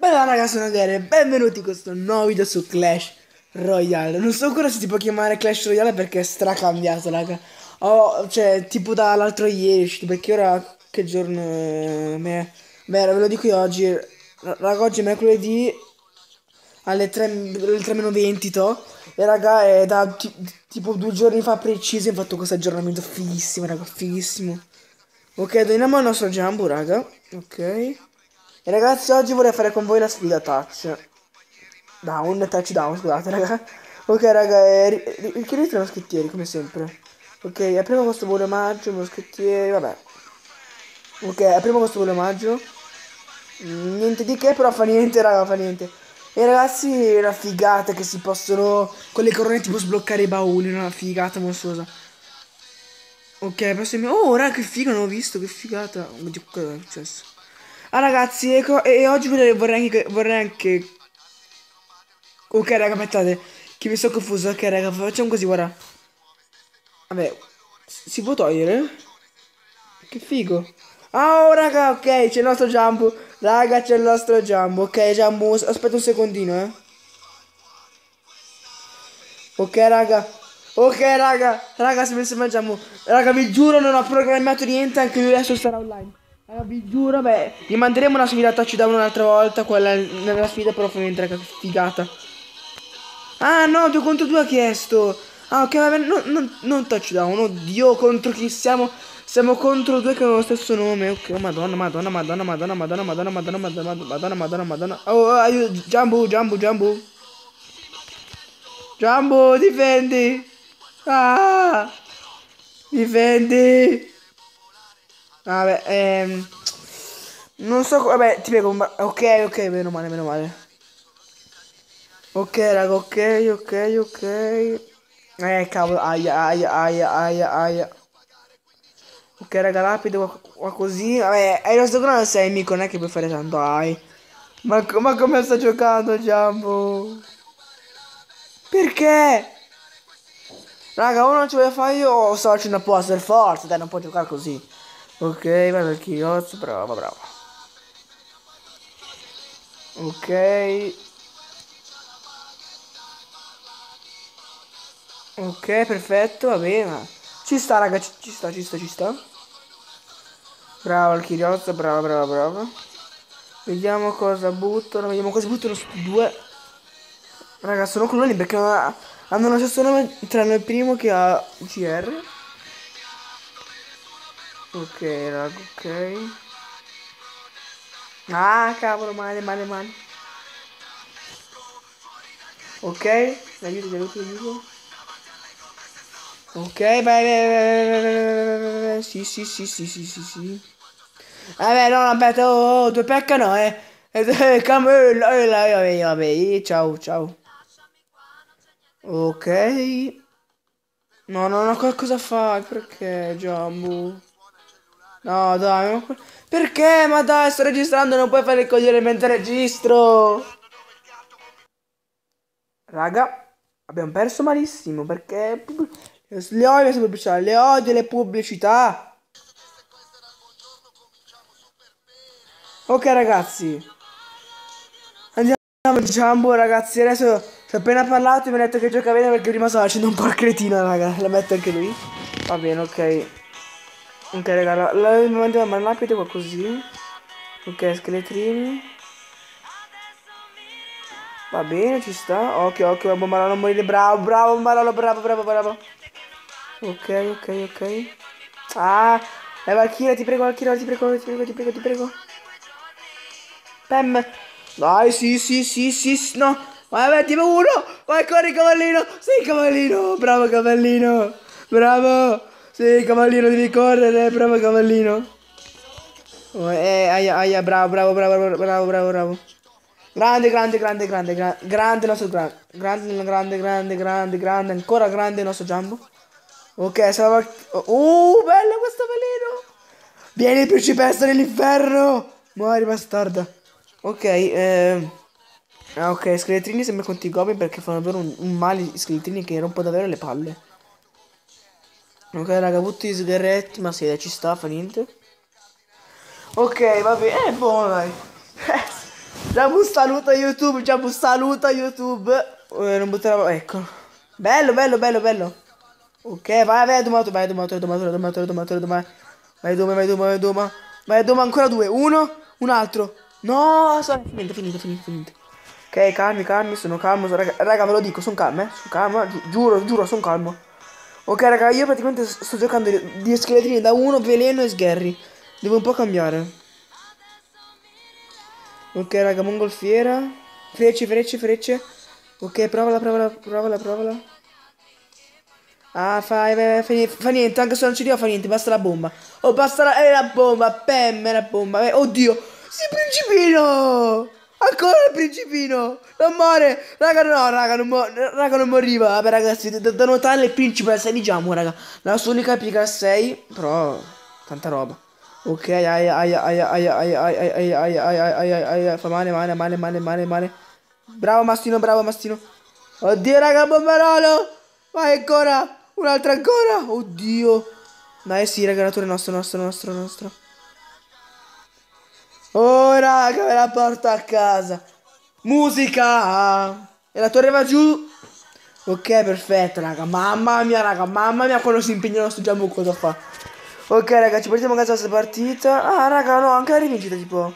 Bella ragazzi, sono Gare, benvenuti in questo nuovo video su Clash Royale. Non so ancora se si può chiamare Clash Royale perché è stracambiato raga. Oh, Cioè, tipo dall'altro ieri, perché ora che giorno è? Beh, ve lo dico io oggi. Raga, oggi è mercoledì alle 3, 3 meno 20 to. E raga, è da tipo due giorni fa preciso Ho fatto questo aggiornamento fighissimo, raga, fighissimo. Ok, donniamo il nostro Jumbo, raga. Ok e ragazzi oggi vorrei fare con voi la sfida touch. Down, touchdown scusate raga. Ok raga, eh, richiedete i moschettieri come sempre. Ok, apriamo questo volo omaggio, moschettieri, vabbè. Ok, apriamo questo volo omaggio. Niente di che però fa niente raga, fa niente. E ragazzi, una figata che si possono Con le corone tipo sbloccare i bauli Una figata mostruosa. Ok, prossimo Oh raga che figo, non ho visto, che figata. Oddio, cosa è successo? Ah ragazzi, ecco, e, oggi vorrei anche, vorrei anche... Ok raga, aspettate, che mi sono confuso. Ok raga, facciamo così, guarda. Vabbè, si può togliere? Che figo. Oh, raga, ok, c'è il nostro Jumbo. Raga, c'è il nostro Jumbo. Ok, Jumbo, aspetta un secondino, eh. Ok, raga. Ok, raga. Raga, se mi sembra Jumbo. Raga, vi giuro, non ho programmato niente, anche lui adesso sarà online. Allora, vi giuro, beh, gli manderemo una sfida touchdown un'altra volta, quella nella sfida però ovviamente, raga, figata. Ah, no, 2 contro 2 ha chiesto. Ah, ok, vabbè, no, no, non touchdown, oddio, contro chi siamo? Siamo contro due che hanno lo stesso nome. Ok, oh, madonna, madonna, madonna, madonna, madonna, madonna, madonna, madonna, madonna, madonna, madonna. Oh, aiuto, Jumbo, Jumbo, Jumbo. Jumbo, difendi. Ah, difendi. Vabbè, ehm... Non so, vabbè, ti prego, ok, ok, meno male, meno male. Ok, raga, ok, ok, ok. Eh, cavolo, aia, aia, aia, aia, aia. Ok, raga, rapido, qua, così. Vabbè, hai lo stagone sei amico, non è che puoi fare tanto, dai. Ma, ma come sta giocando, Jumbo? Perché? Raga, uno ci vuole fare io, sto facendo apposta, per forza, dai, non può giocare così. Ok, vado al chiozzo, bravo, bravo. Ok. Ok, perfetto, va bene. Ci sta, raga, ci, ci sta, ci sta, ci sta. Bravo il Chiriozzo, bravo, bravo, bravo. Vediamo cosa buttano, vediamo cosa buttano su due. Raga, sono cloni perché hanno lo stesso nome tranne il primo che ha GR. Ok, raga, ok. Ah, cavolo, male, male, male. Ok, aiuto, aiuto, aiuto. Ok, vai, vai, vai, vai, Sì, sì, sì, sì, sì, sì, sì. Vabbè, no, aspetta, oh, oh due peccano, eh. Eh, Cammello, vabbè, vabbè, ciao, ciao. Ok. No, no, no, cosa fai? Perché, Jumbo? No, dai, ma... Perché? Ma dai, sto registrando, non puoi fare il cogliere mentre registro. Raga, abbiamo perso malissimo perché le odio le pubblicità, le odio le pubblicità. Ok ragazzi. Andiamo al Jumbo ragazzi, adesso ho appena parlato e mi ha detto che gioca bene perché prima stava facendo un po' il cretino raga, la mette anche lui. Va bene, ok. Ok raga, la, la, la, la lapide qua così. Ok, scheletrini. Va bene, ci sta. Occhio, occhio, Bombarolo non morire. Bravo, bravo, Bombarolo, bravo, bravo, bravo. Ok, ok, ok. Ah, la Valkyria, ti prego, Valkyria, ti prego, ti prego, ti prego, ti prego. Pam. Dai, sì, sì, sì, sì, no. Vai, metti uno. Vai, corri, cavallino. Sì, cavallino. Bravo, cavallino. Bravo. Sì, cavallino, devi correre, bravo cavallino. Oh, eh, aia, aia, bravo, bravo, bravo, bravo, bravo, bravo. Grande, grande, grande, grande, grande, grande nostro grande, grande, grande, grande, grande, grande, ancora grande il nostro Jumbo. Ok, stava... Uh, bello questo veleno. Vieni, principessa dell'inferno. Muori, bastarda. Ok, eh... Ah, ok, scheletrini sempre conti i goblin perché fanno davvero un, un male scheletrini che rompo davvero le palle. Ok raga, butti i sgherretti, ma sì, ci sta, fa niente. Ok, va bene, è buono dai. Giambu saluta YouTube, Giambu saluta YouTube. Eh, non butterò, ecco. Bello, bello, bello, bello. Ok, vai, vai, domato, vai, domato, domato, domato, domato, domato. Vai, doma, vai, doma, vai, doma. Vai, doma, ancora due. Uno, un altro. No, sono finito, finito, finito, finito. Ok, calmi, calmi, sono calmo. Raga, raga ve lo dico, sono calmo, eh. Sono calmo, gi giuro, giuro, sono calmo. Ok, raga, io praticamente sto giocando di scheletrini da uno, veleno e sgherri. Devo un po' cambiare. Ok, raga, mongolfiera. Frecce, frecce, frecce. Ok, provala, provala, provala, provala. Ah, fai, vai, fai, fa niente, anche se non ci arriva fa niente, basta la bomba. Oh, basta la, è la bomba, pem, la bomba. Eh, oddio, sì, principino! Ancora il principino! Non muore! Raga, no, raga, non, mo raga, non moriva. Vabbè, ragazzi, da, da notare il principe al 6 di Giamu, raga. La sua unica epica al 6, però, tanta roba. Ok, ai ai ai ai ai ai ai ai ai ai ai ai ai fa male, male, male, male, male, male. Bravo Mastino, bravo Mastino. Oddio, raga, bombarolo! Vai ancora! Un'altra ancora! Oddio! Dai, sì, raga, la torre nostra, nostra, nostra, nostra. Oh, raga, me la porto a casa. Musica! E la torre va giù. Ok, perfetto, raga. Mamma mia, raga, mamma mia, quando si impegnano sto giambo cosa fa. Ok, raga, ci portiamo a casa questa partita. Ah, raga, no, anche la rivincita, tipo.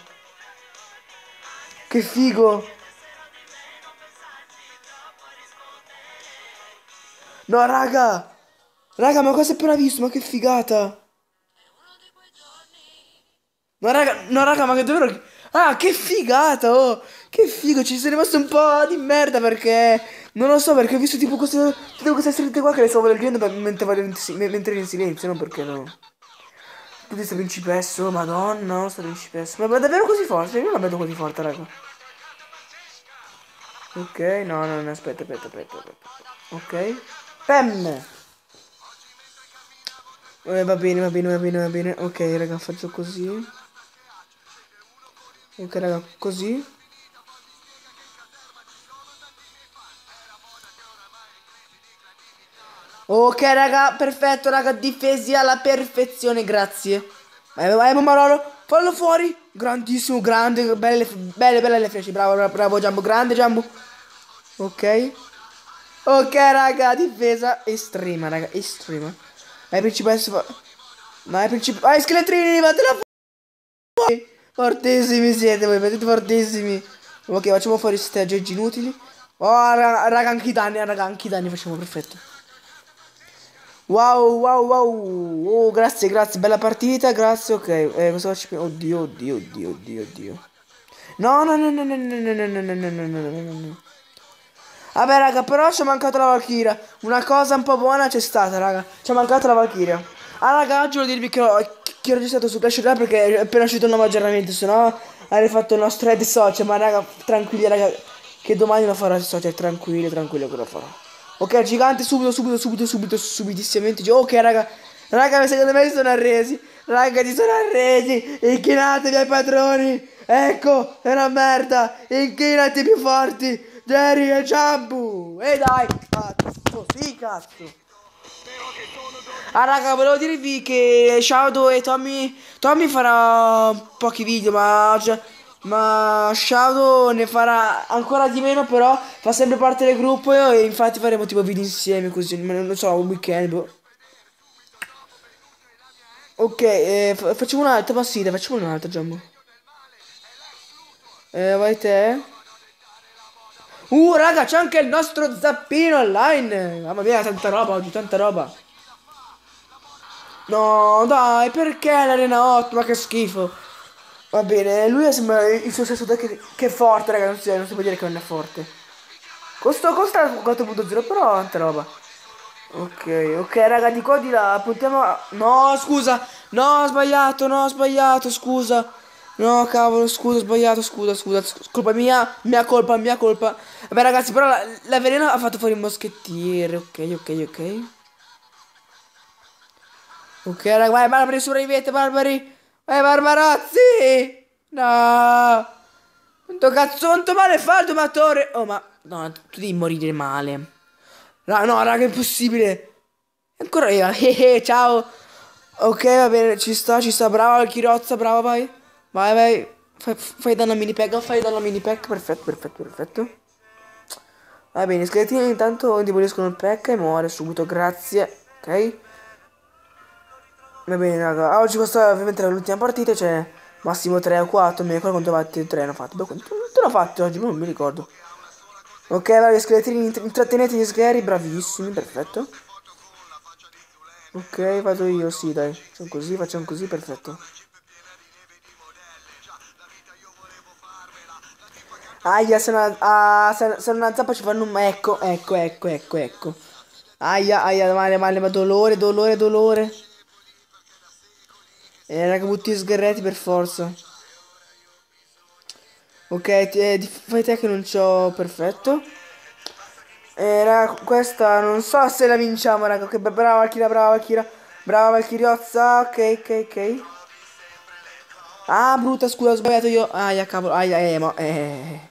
Che figo. No, raga! Raga, ma cosa hai appena visto? Ma che figata! No, raga, no, raga, ma che davvero... Ah, che figata, oh! Che figo, ci sono rimasto un po' di merda perché... Non lo so, perché ho visto tipo queste... Tutte queste scritte qua che le stavo leggendo mentre, mentre ero in silenzio, non perché no. Tutti queste principesso, madonna, sta principesso. Ma è davvero così forte? Io non la vedo così forte, raga. Ok, no, no, no, aspetta, aspetta, aspetta, aspetta. Ok. Pem! Eh, va bene, va bene, va bene, va bene. Ok, raga, faccio così. Ok, raga, così. Ok, raga, perfetto, raga, difesi alla perfezione, grazie. Vai, vai, Bombarolo, fallo fuori. Grandissimo, grande, belle, belle, belle le frecce. Bravo, bravo, bravo, Giambo, grande, Giambo. Ok. Ok, raga, difesa estrema, raga, estrema. Vai, principessa. Vai, principessa. Vai, scheletrini, fuori. Fortissimi siete voi, vedete fortissimi. Ok, facciamo fuori questi aggeggi inutili. Oh, raga, anche i danni, raga, anche i danni facciamo, perfetto. Wow, wow, wow. Oh, grazie, grazie, bella partita, grazie, ok. Eh, cosa faccio? Oddio, oddio, oddio, oddio, oddio. No, no, no, no, no, no, no, no, no, no, no, no, no, no. Vabbè, raga, però ci è mancata la Valkyria. Una cosa un po' buona c'è stata, raga. Ci è mancata la Valkyria. Ah, raga, voglio dirvi che che ho registrato su Clash Royale perché è appena uscito un nuovo aggiornamento. Se no, avrei fatto il nostro head social. Ma, raga, tranquilli, raga. Che domani lo farò il social. Tranquilli, tranquilli che lo farò. Ok, gigante, subito, subito, subito, subito, subitissimamente. Ok, raga. Raga, secondo me si sono arresi. Raga, ti sono arresi. Inchinatevi ai padroni. Ecco, è una merda. Inchinati più forti. Jerry e Jambu! E dai, cazzo, sì, cazzo! Ah raga, volevo dirvi che Shadow e Tommy Tommy farà pochi video, ma ma Shadow ne farà ancora di meno, però fa sempre parte del gruppo e infatti faremo tipo video insieme così, non so, un weekend. Boh. Ok, eh, facciamo un'altra, ma sì, facciamo un'altra, Jumbo. Eh, vai te? Uh, raga, c'è anche il nostro zappino online. Mamma mia, tanta roba oggi, tanta roba. No, dai, perché l'arena 8? Ma che schifo. Va bene, lui sembra il suo stesso deck che, è forte, raga, non si, non si può dire che non è forte. Costa, costa 4.0, però tanta roba. Ok, ok, raga, di qua di là, puntiamo a... No, scusa, no, ho sbagliato, no, ho sbagliato, scusa. No, cavolo, scusa, ho sbagliato, scusa, scusa, colpa mia, mia colpa, mia colpa. Vabbè, ragazzi, però la, la velena ha fatto fuori il moschettiere, ok, ok, ok. Ok, raga, vai, barbari, sopravvivete, barbari. Vai, barbarozzi. No. Quanto cazzo, quanto male fa il domatore? Oh, ma, no, tu devi morire male. No, no, raga, è impossibile. Ancora io, eh, eh, ciao. Ok, va bene, ci sta, ci sta, brava il chirozza, brava, vai. Vai, vai. Fai, fai danno a mini pack, fai danno a mini pack, perfetto, perfetto, perfetto. Va bene, scheletrini intanto indeboliscono il pack e muore subito, grazie. Ok. Va bene, raga. Oggi questa ovviamente l'ultima partita, c'è massimo 3 o 4. Mi ricordo quanto fatti 3 hanno fatto. Quanto ne ho fatti oggi? Non mi ricordo. Ok, va, gli scheletrini, intrattenete gli scheri, bravissimi, perfetto. Ok, vado io, sì, dai. Facciamo così, facciamo così, perfetto. Aia, se una, ah, se, se una zappa ci fanno un... Ecco, ecco, ecco, ecco, ecco. Aia, aia, male, male, ma dolore, dolore, dolore. Eh, raga, butti gli sgarretti per forza. Ok, eh, fai te che non c'ho perfetto. Eh, raga, questa non so se la vinciamo, raga. Ok, brava Valkyria, brava Valkyria. Brava Valkyriozza. Ok, ok, ok. Ah, brutta, scusa, ho sbagliato io. Aia, cavolo. Aia, eh, ma... Eh.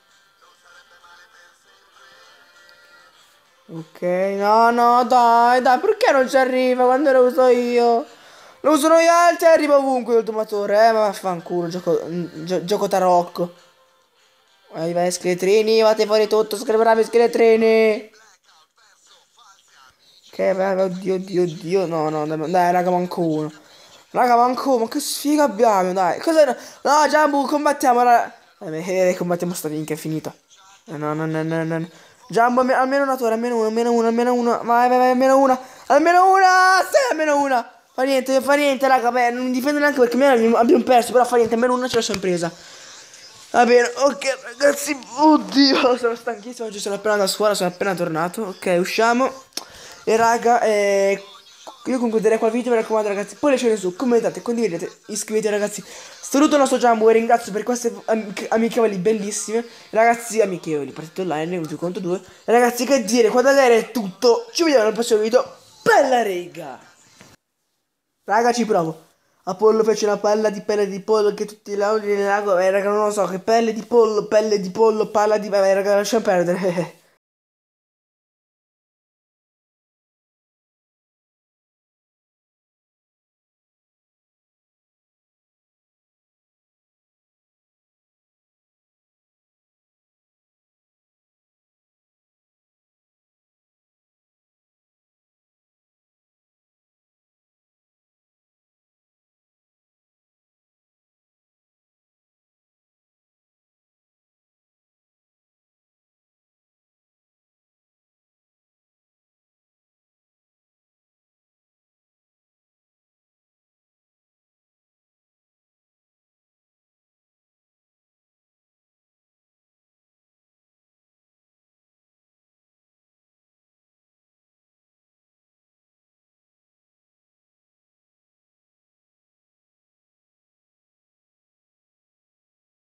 Ok, no, no, dai, dai, perché non ci arriva quando lo uso io? Lo usano gli altri e arriva ovunque il domatore, eh, ma vaffanculo, gioco, gio, gioco tarocco. Vai, vai, scheletrini, fate fuori tutto, bravi scheletrini. Che bello, oddio, oddio, oddio. No, no, dai, dai, raga, manco uno. Raga, manco ma che sfiga abbiamo, dai. Cosa... No, Jambu, combattiamo, raga. Eh, combattiamo sta minchia, è finita. No, no, no, no, no. Jumbo, almeno una torre, almeno una, almeno una, almeno una. Vai, vai, vai, almeno una. Almeno una! Sì, almeno una. Fa niente, fa niente, raga, beh, non difendo neanche perché abbiamo perso, però fa niente, almeno una ce la sono presa. Va bene, ok ragazzi, oddio, sono stanchissimo, oggi sono appena da scuola, sono appena tornato. Ok, usciamo. E raga, eh, io concluderei qua il video, mi raccomando ragazzi, poi lasciate su, commentate, condividete, iscrivetevi ragazzi. Saluto il nostro Jumbo e ringrazio per queste amichevoli bellissime. Ragazzi, amichevoli, partite online, 1 contro 2. Ragazzi, che dire, qua da è tutto. Ci vediamo nel prossimo video. Bella rega! Raga, ci provo. Apollo fece una palla di pelle di pollo che tutti i lauri nel lago. Eh, raga, non lo so, che pelle di pollo, pelle di pollo, palla di... Vabbè, raga, lascia perdere.